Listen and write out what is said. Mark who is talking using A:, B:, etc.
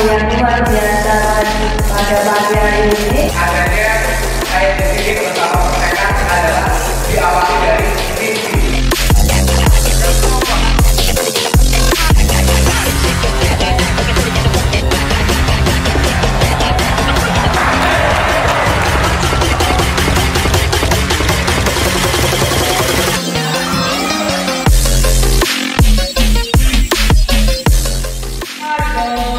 A: yang luar biasa pada pagi hari ini.
B: Adanya saya di sini bersama mereka adalah diawali dari mimpi. Bye.